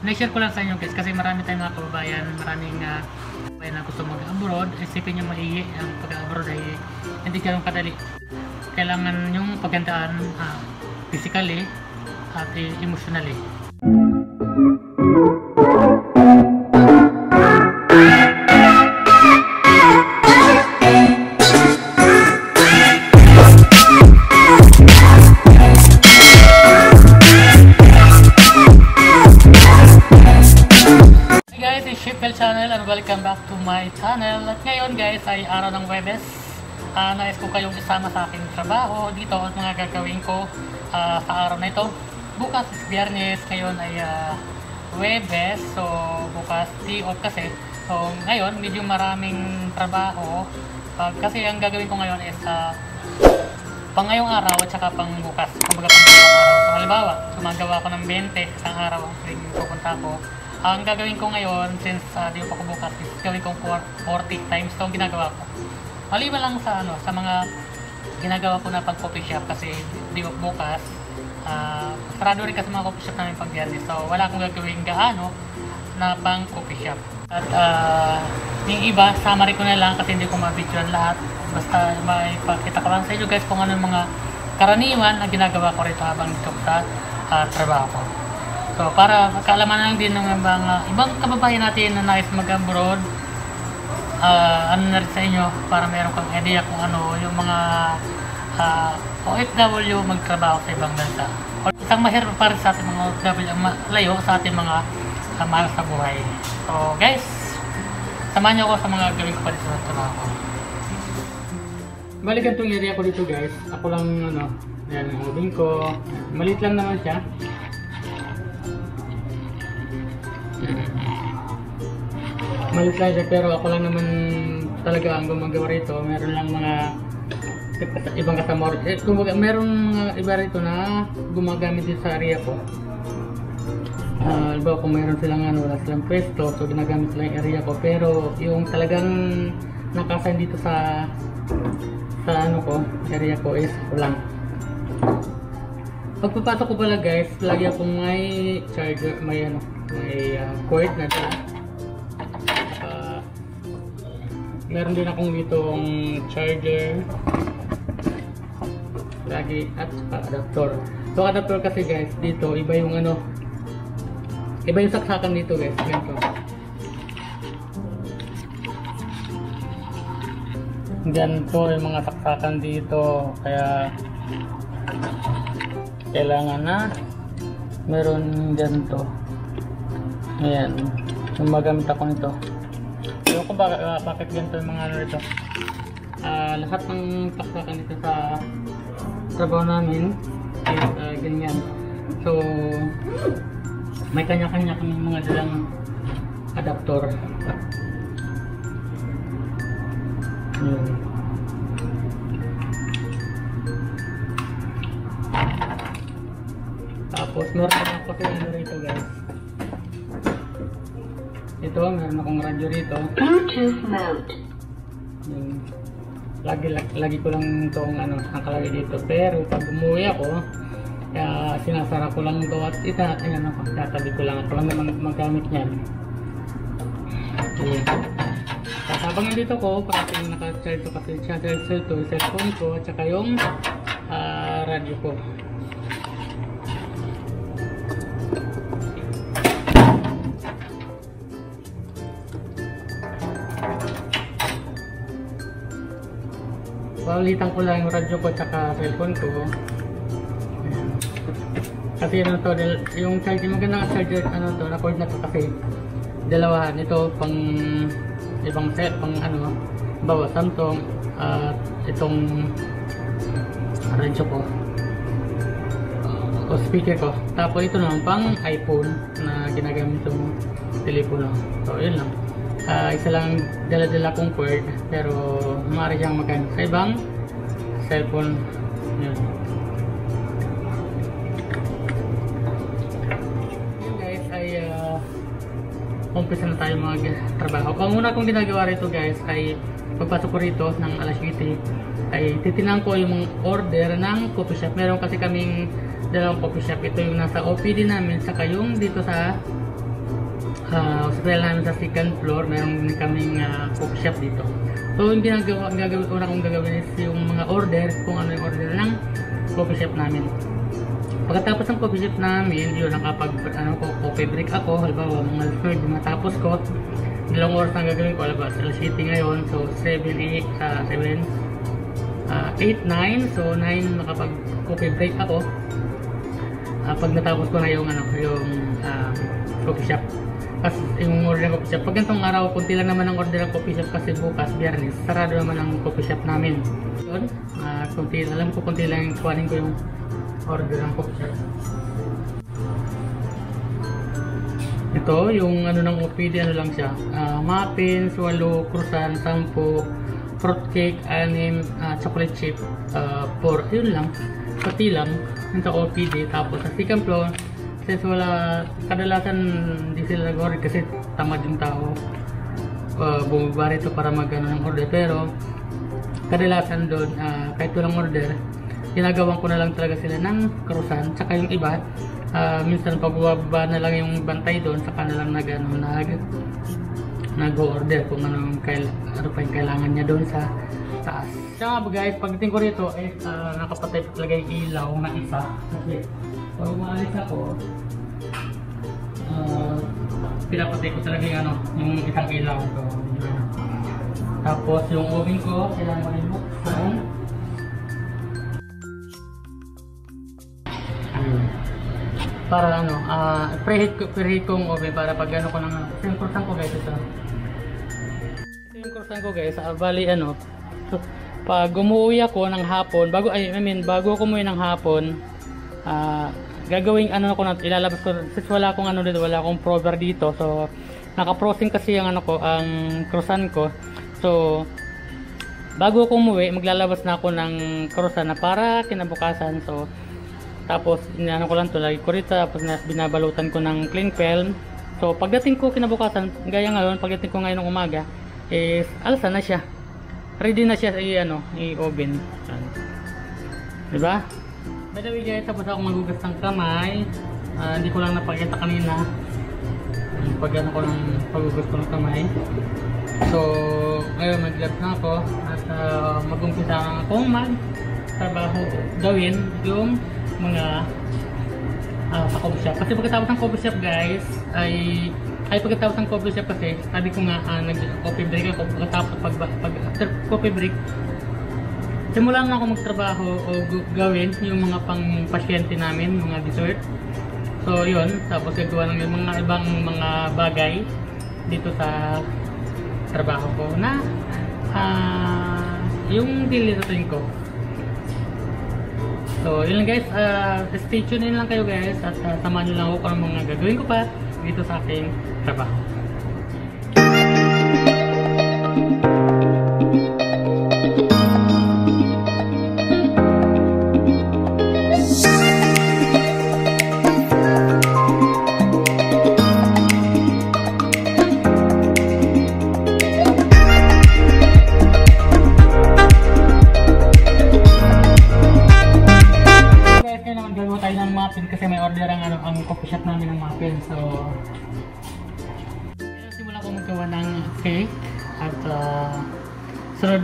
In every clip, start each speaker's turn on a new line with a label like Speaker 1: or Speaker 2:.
Speaker 1: Na-share ko lang sa inyo guys kasi marami tayong mga kababayan, maraming uh, kababayan na gusto mag-abroad. Isipin nyo maigi ang pag-abroad ay hindi ganun kadali. Kailangan yung pagandaan uh, physically at uh, emotionally. Hey my channel. At ngayon guys ay araw ng Webes. Uh, nais ko kayong isama sa aking trabaho dito at mga gagawin ko ah, sa araw na ito. Bukas is Biyernes, ngayon ay uh, Webes. So bukas day off kasi. So ngayon medyo maraming trabaho. Ah, kasi ang gagawin ko ngayon is uh, pang ngayong araw at saka pang bukas. Kumbaga pang araw. So halimbawa, gumagawa ko ng 20 isang araw pupunta ko. Ang gagawin ko ngayon, since uh, di pa ko bukas, is gawin kong 40 times to ang ginagawa ko. Maliban lang sa ano, sa mga ginagawa ko na pag coffee shop kasi di ba bukas, ah sarado rin kasi mga coffee shop namin pag biyernes. So wala akong gagawin gaano na pang coffee shop. At uh, yung iba, summary ko na lang kasi hindi ko mabidyoan lahat. Basta may pakita ko lang sa inyo guys kung ano mga karaniwan na ginagawa ko rito habang dito sa ah, trabaho ko. So para kaalaman lang din ng mga ibang kababayan natin na nais mag-abroad, ah, ano na rin sa inyo para meron kang idea kung ano yung mga ah, OFW magtrabaho sa ibang bansa. O isang mahirap pa rin sa ating mga OFW ang malayo sa ating mga uh, mahal sa buhay. So guys, samahan niyo ako sa mga gawin ko pa dito sa trabaho ko. Balikan tong area ko dito guys. Ako lang ano, yan ang hobing ko. Maliit lang naman siya. Malit lang siya pero ako lang naman talaga ang gumagawa rito. Meron lang mga ibang kasama rin. Eh, kumbaga, meron mga iba rito na gumagamit din sa area ko. Ah, uh, kung meron silang ano, wala silang pwesto, so ginagamit sila yung area ko. Pero yung talagang nakasign dito sa sa ano ko, area ko is lang. Pagpapasok ko pala guys, lagi akong may charger, may ano, may uh, cord na dyan. Meron din akong itong charger. Lagi at adapter. So adapter kasi guys, dito iba yung ano, iba yung saksakan dito guys. Ganito. Ganito yung mga saksakan dito. Kaya kailangan na meron ganito. Ayan. Yung magamit ako nito. Ewan ko bakit, uh, bakit ganito yung mga ano nito. Uh, lahat ng saksakan dito sa trabaho namin is uh, ganyan. So, may kanya-kanya kami mga dalang adapter. Yun. Tapos, meron ako sa ano rito guys. Ito, meron akong radyo rito.
Speaker 2: Bluetooth mode.
Speaker 1: Lagi, lagi, lagi ko lang itong ano, nakalagay dito. Pero pag umuwi ako, kaya sinasara ko lang ito at ita, ayan ako, tatabi ko lang. Ako lang naman magamit niyan. Ayan. Tapos habang nandito ko, parating naka-charge ko kasi charger ito, yung cellphone ko, at saka yung ah, radyo ko. Paulitan ko lang yung radyo ko tsaka cellphone ko. Ayan. Kasi ano to, yung charger, maganda nga charger, ano to, na-cord na to kasi dalawa nito pang ibang set, pang ano, bawa Samsung at itong radyo ko o speaker ko. Tapos ito naman pang iPhone na ginagamit itong telepono. So, yun lang. Ah, isa lang dala-dala kong cord pero maaari siyang magamit sa ibang cellphone. Yun. Yun guys ay ah, umpisa na tayo magtrabaho. Ang una kong ginagawa rito guys ay pagpasok ko rito ng alas 7 ay titinan ko yung mga order ng coffee shop. Meron kasi kaming dalawang coffee shop. Ito yung nasa OPD namin saka yung dito sa uh, hospital namin sa second floor, meron kaming uh, cook shop dito. So, yung ginagawa, gagawin, una kong gagawin is yung mga order, kung ano yung order ng coffee shop namin. Pagkatapos ng coffee shop namin, yun, nakapag, ano ko, coffee break ako, halimbawa, mga third, matapos ko, dalawang oras ang gagawin ko, halimbawa, sa city ngayon, so 7, 8, uh, 7, uh, 8, 9, so 9, nakapag coffee break ako, uh, pag natapos ko na yung, ano, yung uh, coffee shop, kasi yung order ng coffee shop. Pag ganitong araw, kunti lang naman ang order ng coffee shop kasi bukas, biyernes, sarado naman ang coffee shop namin. Yun, uh, kunti, alam ko kunti lang kuhanin ko yung order ng coffee shop. Ito, yung ano ng OPD, ano lang siya. Uh, muffin, swallow, croissant, sampo, fruitcake, anim, uh, chocolate chip, uh, for, yun lang. Pati lang, yung sa OPD. Tapos sa second floor, since wala kadalasan hindi sila nag-order kasi tamad yung tao uh, bumaba rito para mag ano, ng order pero kadalasan doon uh, kahit walang order ginagawan ko na lang talaga sila ng croissant tsaka yung iba uh, minsan pag bumaba na lang yung bantay doon saka na lang nag ano, nag nag-order kung ano, kail, ano pa yung kailangan niya doon sa taas. Kaya nga guys, pagdating ko rito, eh, uh, nakapatay pa talaga yung ilaw na isa. Kasi pag umaalis ako, uh, pinapatay ko talaga yung, ano, yung isang ilaw. Yun. Tapos yung oven ko, kailangan ko rin buksan. Para ano, uh, preheat ko, preheat ko yung oven para pag ano ko ng ano. Yung croissant ko guys, ito. Yung croissant ko guys, uh, bali ano, pag umuwi ako ng hapon, bago, ay, I mean, bago ako umuwi ng hapon, uh, gagawing ano ko na ilalabas ko since wala akong ano dito wala akong prover dito so naka-frozen kasi ang ano ko ang croissant ko. So bago ako umuwi maglalabas na ako ng croissant na para kinabukasan so tapos inano ko lang to lagi ko rito tapos na, binabalutan ko ng cling film. So pagdating ko kinabukasan gaya ngayon pagdating ko ngayon ng umaga is alsa na siya. Ready na siya i ano i oven di ba By the way guys, tapos ako magugas ng kamay. Uh, hindi ko lang napakita kanina. Pag ano ko ng pagugas ko ng kamay. So, ngayon mag-gloves na ako at uh, mag-umpisa na akong mag-trabaho gawin yung mga uh, sa coffee shop. Kasi pagkatapos ng coffee shop guys, ay ay pagkatapos ng coffee shop kasi, sabi ko nga uh, nag-coffee break ako. Pagkatapos pag, pag after coffee break, simulan na ako magtrabaho o gawin yung mga pang pasyente namin, mga dessert. So yun, tapos gagawa ng mga ibang mga bagay dito sa trabaho ko na uh, yung dilirutin ko. So yun lang guys, uh, stay tuned lang kayo guys at uh, samahan nyo lang ako kung mga gagawin ko pa dito sa aking trabaho.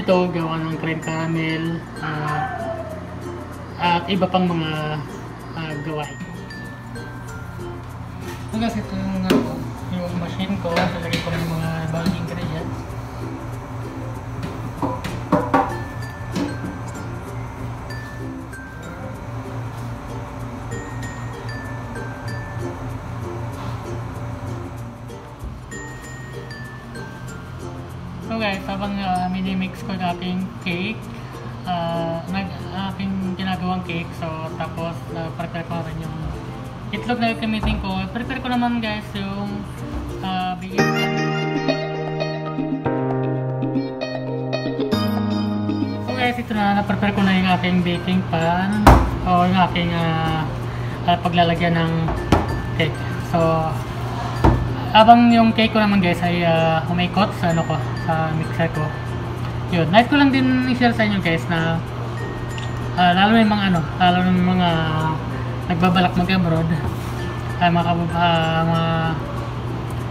Speaker 1: Dito gawa ng cream caramel uh, at iba pang mga mini-mix ko yung aking cake, uh, nag aking ginagawang cake, so tapos uh, prepare ko rin yung itlog na gagamitin ko. Prepare ko naman guys yung uh, bigyan So guys, ito na, na-prepare ko na yung aking baking pan. O yung aking uh, uh, paglalagyan ng cake. So, habang yung cake ko naman guys ay uh, umaikot sa ano ko sa mixer ko yun nice ko lang din i-share sa inyo guys na uh, lalo na yung mga ano lalo na yung mga nagbabalak mag abroad ay mga, uh, mga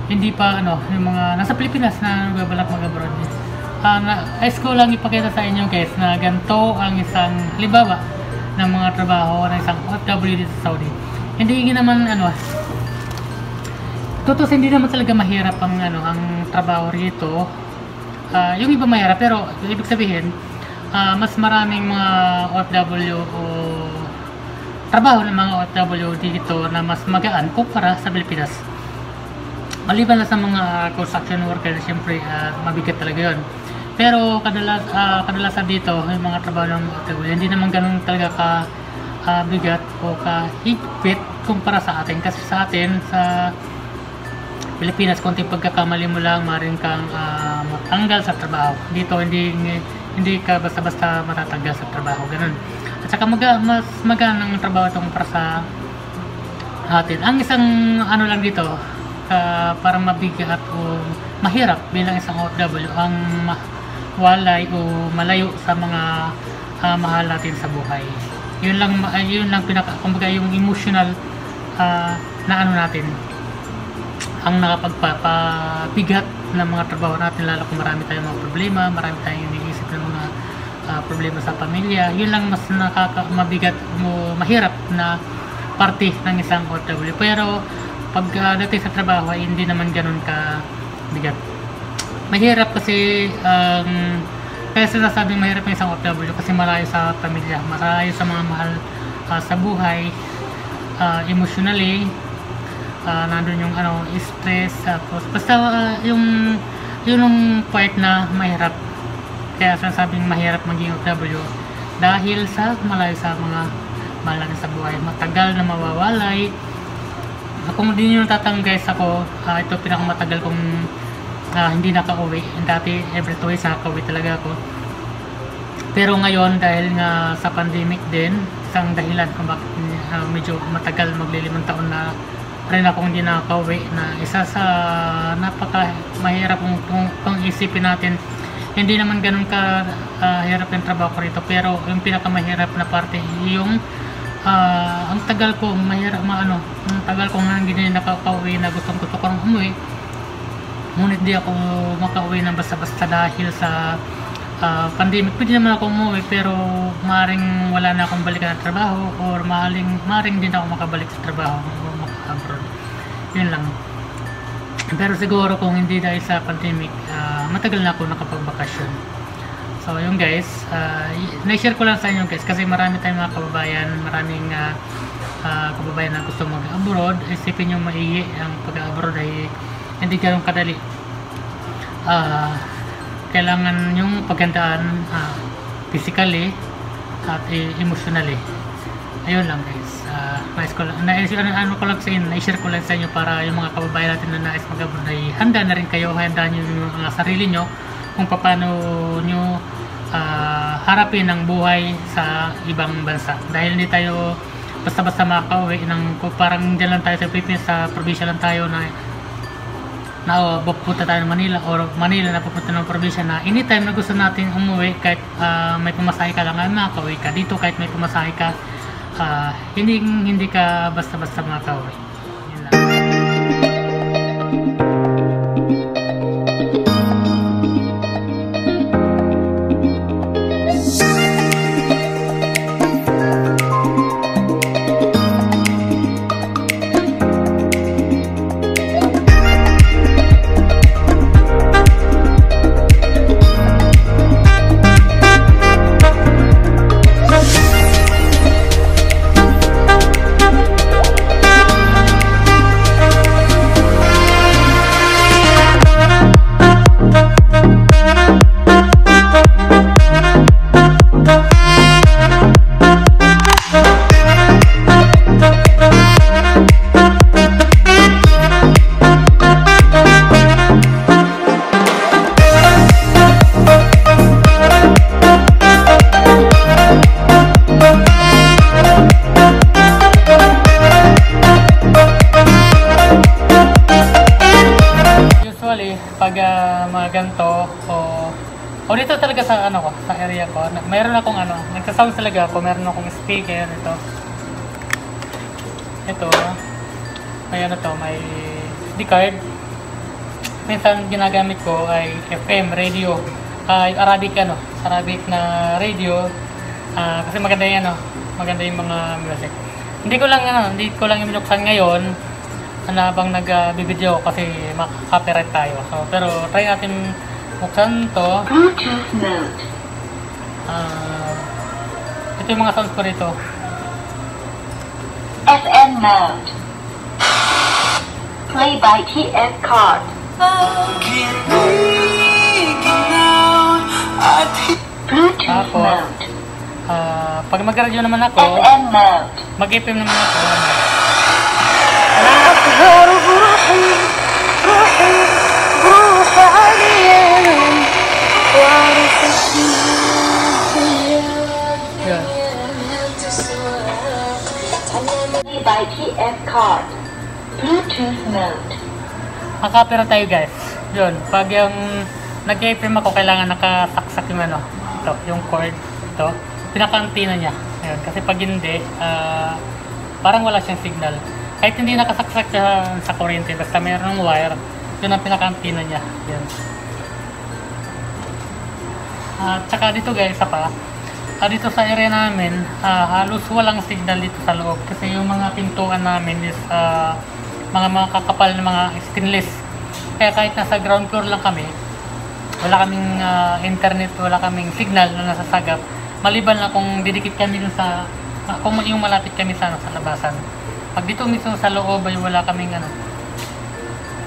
Speaker 1: hindi pa ano, yung mga nasa Pilipinas na nagbabalak mag-abroad. Uh, na, ayos ko lang ipakita sa inyo guys na ganito ang isang halimbawa ng mga trabaho ng isang OFW sa Saudi. Hindi naman ano, totoo hindi naman talaga mahirap ang ano ang trabaho rito. Uh, yung iba mahirap pero ibig sabihin uh, mas maraming mga OFW o trabaho ng mga OFW dito na mas magaan kumpara sa Pilipinas. Maliban na sa mga construction worker, siyempre uh, mabigat talaga yon. Pero kadalas, uh, kadalasan dito, yung mga trabaho ng OFW, hindi naman ganun talaga ka uh, bigat o kahigpit kumpara sa atin. Kasi sa atin, sa Pilipinas, konting pagkakamali mo lang, maaaring kang uh, matanggal sa trabaho. Dito, hindi hindi ka basta-basta matatanggal sa trabaho. Ganun. At saka maga, mas magaan ang trabaho itong para sa atin. Ang isang ano lang dito, uh, parang mabigat o mahirap bilang isang OFW, ang walay o malayo sa mga uh, mahal natin sa buhay. Yun lang uh, yun lang pinaka kumbaga yung emotional uh, na ano natin ang nakapagpapabigat ng mga trabaho natin lalo kung marami tayong mga problema, marami tayong iniisip ng mga uh, problema sa pamilya. Yun lang mas nakaka mabigat mo mahirap na parte ng isang OFW. Pero pag uh, dating sa trabaho ay hindi naman ganun ka bigat mahirap kasi um, kaya sinasabing mahirap yung isang OFW kasi malayo sa pamilya, malayo sa mga mahal uh, sa buhay, uh, emotionally, uh, nandun yung ano, stress, tapos basta uh, yung yun yung part na mahirap. Kaya sinasabing mahirap maging OFW dahil sa malayo sa mga mahal sa buhay. Matagal na mawawalay. Kung hindi nyo tatanggay ako, uh, ito pinakamatagal kong uh, hindi nakauwi. Dati every 2 weeks nakauwi talaga ako. Pero ngayon dahil nga sa pandemic din, isang dahilan kung bakit uh, medyo matagal maglilimang taon na rin ako hindi nakauwi na isa sa napaka mahirap kung, kung, kung isipin natin. Hindi naman ganun ka uh, hirap yung trabaho ko rito pero yung pinakamahirap na parte yung uh, ang tagal ko mahirap maano ang tagal ko nga hindi nakakauwi na gustong gusto ko umuwi. Ngunit di ako makauwi ng basta-basta dahil sa uh, pandemic. Pwede naman ako umuwi pero maring wala na akong balikan ng trabaho or maring, maring din ako makabalik sa trabaho maka-abroad. Yun lang. Pero siguro kung hindi dahil sa pandemic, uh, matagal na ako nakapagbakasyon. So yung guys, uh, na-share ko lang sa inyo guys kasi marami tayong mga kababayan, maraming uh, uh, kababayan na gusto mag-abroad. Isipin nyo maigi ang pag-abroad ay hindi ganun kadali uh, kailangan yung pagandaan uh, physically at uh, emotionally ayun lang guys nais ko lang nais, ano, ano ko lang sa inyo na-share ko lang sa inyo para yung mga kababayan natin na nais mag-abroad ay handa na rin kayo handa nyo yung mga sarili nyo kung paano nyo uh, harapin ang buhay sa ibang bansa. Dahil hindi tayo basta-basta makaka-uwi ng parang dyan lang tayo sa Pilipinas sa probinsya lang tayo na na uh, pupunta tayo ng Manila or Manila na pupunta ng probinsya na anytime na gusto natin umuwi kahit uh, may pumasahe ka lang ay makauwi ka. Dito kahit may pumasahe ka uh, hindi hindi ka basta-basta makauwi nagsa-sound talaga ako, meron akong speaker ito. Ito. May ano to, may SD card. minsan ginagamit ko ay FM, radio, ay Arabic ano, Arabic na radio. Ah, kasi maganda yung ano, maganda yung mga music. Hindi ko lang ano, hindi ko lang binuksan ngayon ano, habang nag-video kasi maka-copyright tayo. So, pero try natin buksan to.
Speaker 2: Bluetooth mode.
Speaker 1: Ah, ito yung mga sounds ko rito.
Speaker 2: FM mode. Play by TS card. Bluetooth
Speaker 1: Tapos,
Speaker 2: mode.
Speaker 1: Ah, pag mag-radio naman ako,
Speaker 2: FM mode.
Speaker 1: mag-FM naman ako. ano. Yan.
Speaker 2: By TS card. Bluetooth mode.
Speaker 1: Makapira tayo guys. Yun, pag yung nag-FM ako, kailangan nakasaksak yung ano, ito, yung cord, ito, pinaka-antenna niya. Ayun, kasi pag hindi, ah, parang wala siyang signal. Kahit hindi nakasaksak siya sa kuryente, basta mayroong wire, yun ang pinaka-antenna niya. Yun. At saka dito guys, isa pa, ah, dito sa area namin, ah, halos walang signal dito sa loob kasi yung mga pintuan namin is ah, mga mga kakapal na mga stainless. Kaya kahit nasa ground floor lang kami, wala kaming ah, internet, wala kaming signal na nasasagap. Maliban na kung didikit kami dun sa, ah, kung yung malapit kami sa, sa labasan. Pag dito mismo sa loob ay wala kaming ano,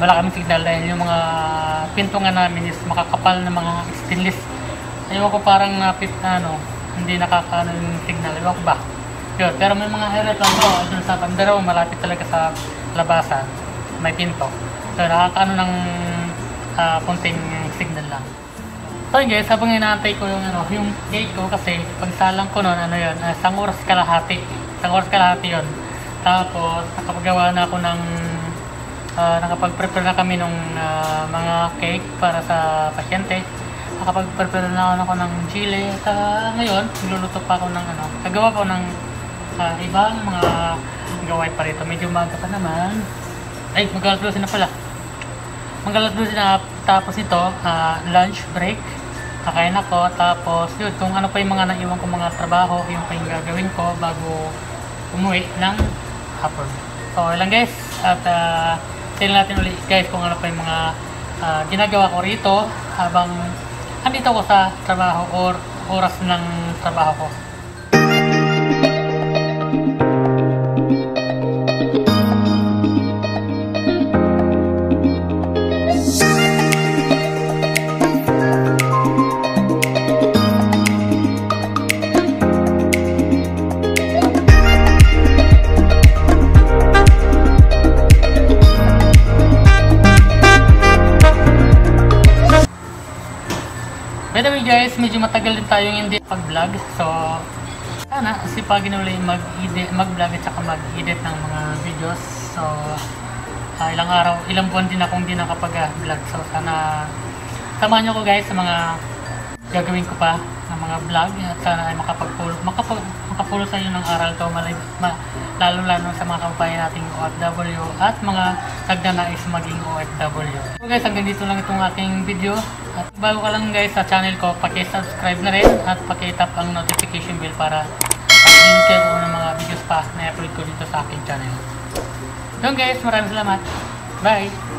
Speaker 1: wala kaming signal dahil yung mga pintungan namin is makakapal na mga stainless. Ayaw ko parang napit ano, hindi nakakaano yung signal. Ewan ko ba? Yun, pero may mga area lang ko, dun sa bandero, malapit talaga sa labasan, may pinto. So, nakakaano ng ah, konting signal lang. So yun guys, habang inaantay ko yung, ano, yung gate ko kasi pagsalang ko nun, ano yun, uh, isang oras kalahati. Isang oras kalahati yun. Tapos, nakapagawa na ako ng, ah, nakapag-prepare na kami ng mga cake para sa pasyente. Nakapag-prepare na ako ng chili. At ah, ngayon, nagluluto pa ako ng ano, nagawa ko ng ah, ibang mga gaway pa rito. Medyo maga pa naman. Ay, mag-alas na pala. Mag-alas na tapos ito, ah, lunch break. Kakain ako, tapos yun, kung ano pa yung mga naiwan ko mga trabaho, yung pa yung gagawin ko bago umuwi ng hapon. So, lang guys. At uh, tingnan natin ulit guys kung ano pa yung mga ah, ginagawa ko rito habang andito ako sa trabaho or oras ng trabaho ko. Tayong hindi pag-vlog. So, sana sipagin ulit mag-edit, mag-vlog at saka mag-edit ng mga videos. So, ah, ilang araw, ilang buwan din akong hindi nakapag-vlog. So, sana samahan nyo ko guys sa mga gagawin ko pa ng mga vlog at sana ay makapagpulo, makapag, makapulo sa inyo ng aral to malay, ma, lalo lalo sa mga kababayan nating OFW at mga nagnanais maging OFW. So guys, hanggang dito lang itong aking video. At bago ka lang guys sa channel ko, paki-subscribe na rin at paki-tap ang notification bell para pag-link kayo ng mga videos pa na i-upload ko dito sa aking channel. Yun guys, maraming salamat. Bye!